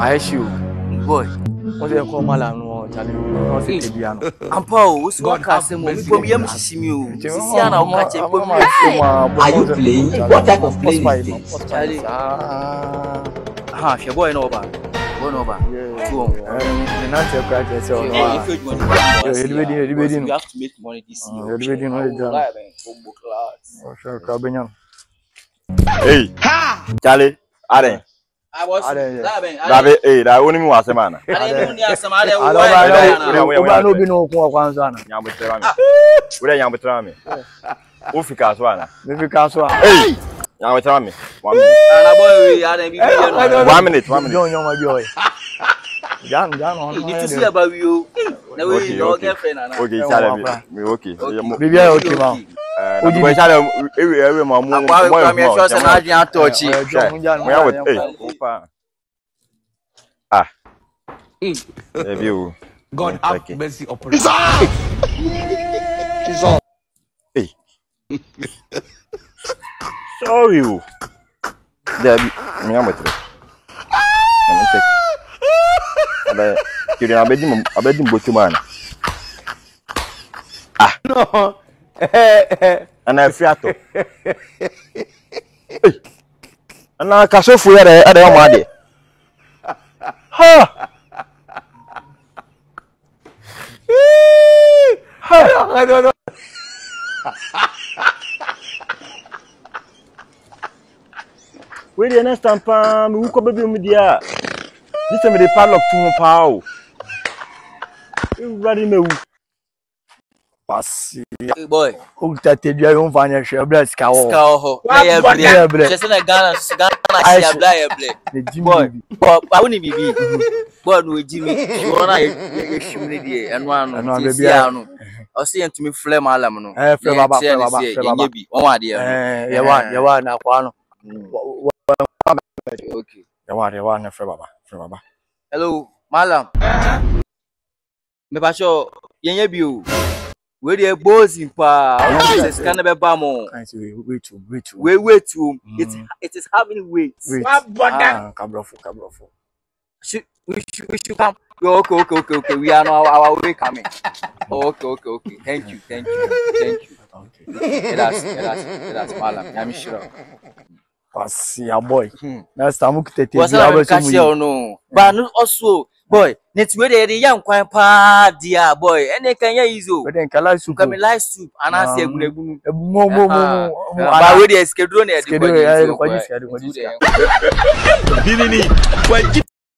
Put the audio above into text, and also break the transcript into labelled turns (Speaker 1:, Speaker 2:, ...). Speaker 1: Maeshi o. Boy. Wọ́n ti ẹ̀kọ́ ọmọ làánú ọjà lè wọ́n sì tẹ̀bi àná. Àǹpá o, ó sì wá kà á sẹ́mu, mi bomi yẹ́mu ṣiṣi mi o. Sisi àná ọmọ àti ẹ̀kọ́ mi. Are you playing? What type of play is this? Charlie. Ah, ah ṣe bọ́ọ̀ iná ọba. Bọ́ọ̀ iná ọba. Tú ọ̀hún. Ẹ náà ti ẹ̀kọ́ àti ẹ̀sẹ̀ ọ̀nà wa. Elibedi nu, elibedi nu. Elibedi nu lè jà. Ọ̀ṣọ́ ẹ̀kọ́ abẹ́yàn. Hey! Charlie, Adé da woni mi one minute one minute ojú bẹ ṣáàlẹ ewé ẹwé máa mú mọ ìfún ọjọ mi ṣe náà yàn tó ọchí mo yà wò ah. ẹ ah ẹbí o God have mercy upon us. Sorry o. Dẹbi, mi yà mẹtẹrẹ. Mami check. Abẹ kiri abẹ di mbọ tí mo Ah. No ɛna afiri atɔ ɛna kasofo yɛ dɛ ɛdɛ ɔmo adeɛ ha ha. Ha! Ha! Ha! deɛ next time paa mewu kɔ bɛbi mu deɛ a gye sɛ mede padlock to ho paa o ɛwurade mawu pasi. Boy. o que Ukta te dia é fanya she é ska ho. Ska é Na é ble. Ye ble. é sene Ghana Ghana she é ble é ble. é jimi. Boy. Boy, awuni bibi. Boy no é é é é é é é é é é ano. O se yentumi flare malam e. no. Eh flare e mm. e baba flare baba flare baba. Ye bi. Wo ma die. Eh ye wa ye wa na kwa no. Okay. Ye wa ye wa na flare baba flare baba. Hello malam. Eh? Me pa sure yenye bi o wey dey bozi pa this is kind of a bamo wait to wait to wait it mm. it is having weight wait ah kabrofo kabrofo should we should we should come okay okay okay okay we are now our way coming okay okay okay thank you thank you thank you okay that's that's that's malam i'm sure Pasi, boy. That's Tamuk Tete. Was that a cashier? No, but also boy ne ti wede yɛde yɛ nkwan paa di a boy ɛne kan yɛ easy o wede nka light soup nka mi light soup anaasɛ egungun egun mu mu mu mu ba wede yɛ skeduro na yɛde kɔji skeduro yɛde kɔji skeduro. binini kɔji.